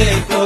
de